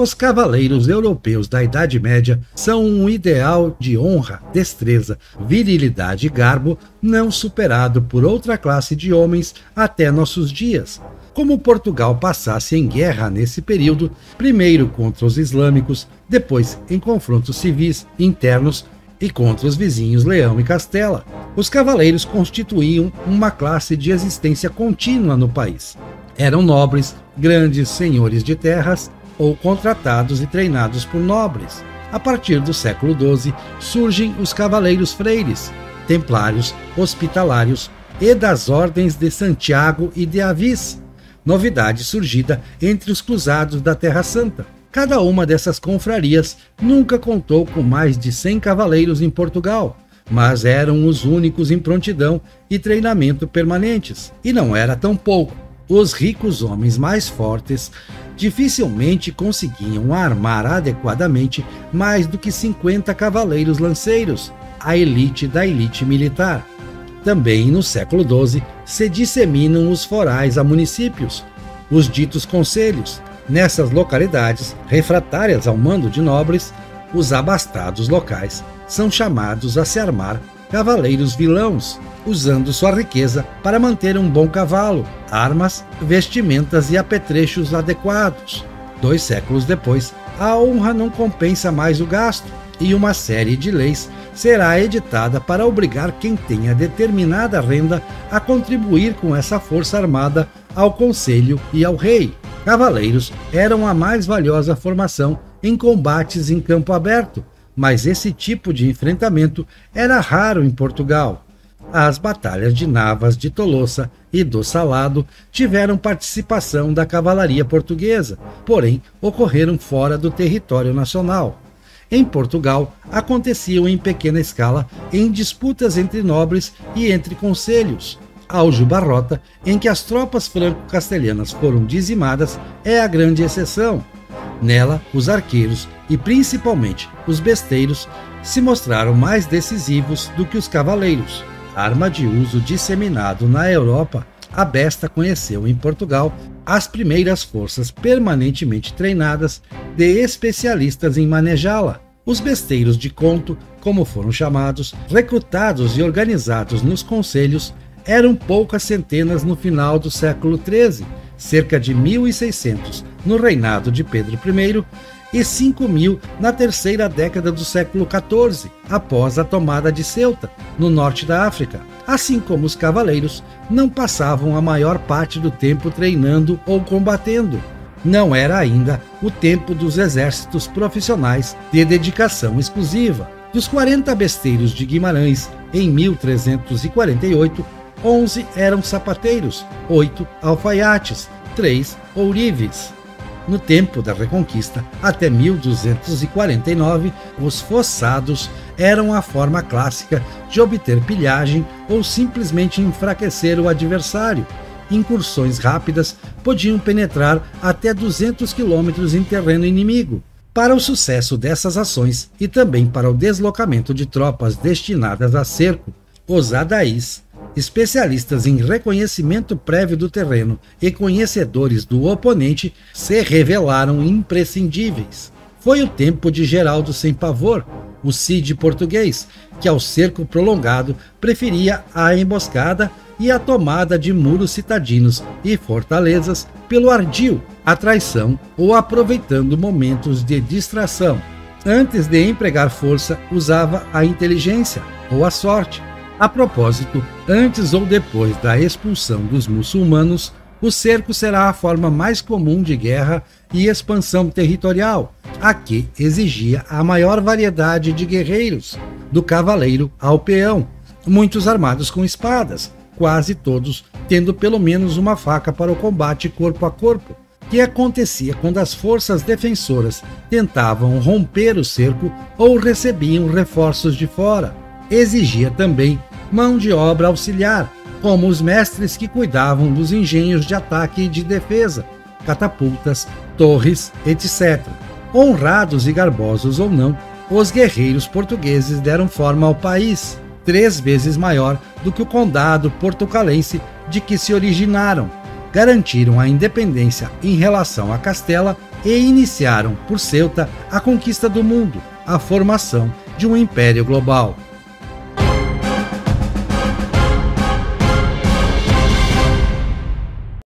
Os cavaleiros europeus da Idade Média são um ideal de honra, destreza, virilidade e garbo não superado por outra classe de homens até nossos dias. Como Portugal passasse em guerra nesse período, primeiro contra os islâmicos, depois em confrontos civis internos e contra os vizinhos Leão e Castela. Os cavaleiros constituíam uma classe de existência contínua no país. Eram nobres, grandes senhores de terras ou contratados e treinados por nobres. A partir do século XII surgem os cavaleiros freires, templários, hospitalários e das ordens de Santiago e de Avis, novidade surgida entre os cruzados da Terra Santa. Cada uma dessas confrarias nunca contou com mais de 100 cavaleiros em Portugal, mas eram os únicos em prontidão e treinamento permanentes. E não era tão pouco. Os ricos homens mais fortes dificilmente conseguiam armar adequadamente mais do que 50 cavaleiros lanceiros, a elite da elite militar. Também no século XII se disseminam os forais a municípios, os ditos conselhos. Nessas localidades, refratárias ao mando de nobres, os abastados locais são chamados a se armar cavaleiros vilãos, usando sua riqueza para manter um bom cavalo, armas, vestimentas e apetrechos adequados. Dois séculos depois, a honra não compensa mais o gasto e uma série de leis será editada para obrigar quem tenha determinada renda a contribuir com essa força armada ao conselho e ao rei. Cavaleiros eram a mais valiosa formação em combates em campo aberto, mas esse tipo de enfrentamento era raro em Portugal. As batalhas de Navas de Tolosa e do Salado tiveram participação da cavalaria portuguesa, porém ocorreram fora do território nacional. Em Portugal, aconteciam em pequena escala em disputas entre nobres e entre conselhos. Aljubarrota, em que as tropas franco-castelhanas foram dizimadas, é a grande exceção. Nela, os arqueiros e principalmente os besteiros se mostraram mais decisivos do que os cavaleiros. Arma de uso disseminado na Europa, a besta conheceu em Portugal as primeiras forças permanentemente treinadas de especialistas em manejá-la. Os besteiros de conto, como foram chamados, recrutados e organizados nos conselhos, eram poucas centenas no final do século XIII, cerca de 1.600 no reinado de Pedro I e 5 mil na terceira década do século XIV, após a tomada de Ceuta, no norte da África. Assim como os cavaleiros, não passavam a maior parte do tempo treinando ou combatendo. Não era ainda o tempo dos exércitos profissionais de dedicação exclusiva. Dos 40 besteiros de Guimarães, em 1348, 11 eram sapateiros, 8 alfaiates, 3 ourives. No tempo da Reconquista, até 1249, os fossados eram a forma clássica de obter pilhagem ou simplesmente enfraquecer o adversário. Incursões rápidas podiam penetrar até 200 quilômetros em terreno inimigo. Para o sucesso dessas ações e também para o deslocamento de tropas destinadas a cerco, os adaís especialistas em reconhecimento prévio do terreno e conhecedores do oponente se revelaram imprescindíveis. Foi o tempo de Geraldo Sem Pavor, o Cid português, que ao cerco prolongado preferia a emboscada e a tomada de muros citadinos e fortalezas pelo ardil, a traição ou aproveitando momentos de distração. Antes de empregar força, usava a inteligência ou a sorte a propósito, antes ou depois da expulsão dos muçulmanos, o cerco será a forma mais comum de guerra e expansão territorial, a que exigia a maior variedade de guerreiros, do cavaleiro ao peão, muitos armados com espadas, quase todos tendo pelo menos uma faca para o combate corpo a corpo, que acontecia quando as forças defensoras tentavam romper o cerco ou recebiam reforços de fora. Exigia também mão de obra auxiliar, como os mestres que cuidavam dos engenhos de ataque e de defesa, catapultas, torres, etc. Honrados e garbosos ou não, os guerreiros portugueses deram forma ao país, três vezes maior do que o condado portucalense de que se originaram. Garantiram a independência em relação a Castela e iniciaram por Ceuta a conquista do mundo, a formação de um império global.